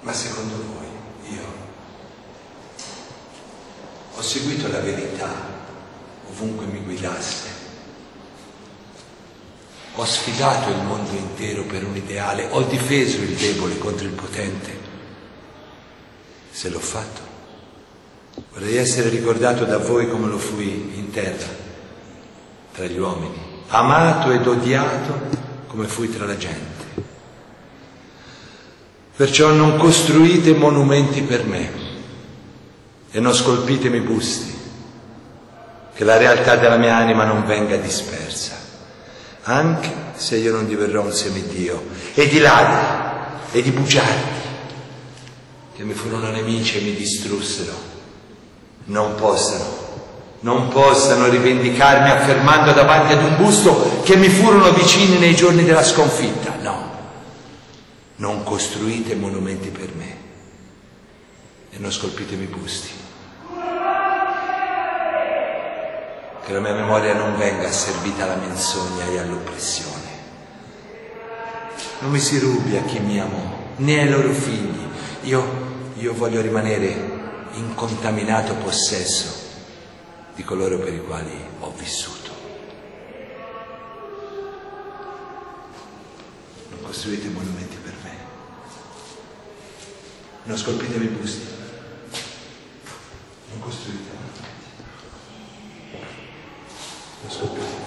Ma secondo voi io ho seguito la verità ovunque mi guidasse? Ho sfidato il mondo intero per un ideale, ho difeso il debole contro il potente. Se l'ho fatto, vorrei essere ricordato da voi come lo fui in terra, tra gli uomini, amato ed odiato come fui tra la gente. Perciò non costruite monumenti per me e non scolpitemi busti, che la realtà della mia anima non venga dispersa, anche se io non diverrò un semidio, e di ladri e di bugiardi, che mi furono nemici e mi distrussero, non possano non possano rivendicarmi affermando davanti ad un busto che mi furono vicini nei giorni della sconfitta. No, non costruite monumenti per me e non scolpitemi busti. Che la mia memoria non venga asservita alla menzogna e all'oppressione. Non mi si rubi a chi mi amò, né ai loro figli. Io, io voglio rimanere incontaminato possesso di coloro per i quali ho vissuto. Non costruite monumenti per me, non scolpitevi i busti, non costruite. Non scolpitevi.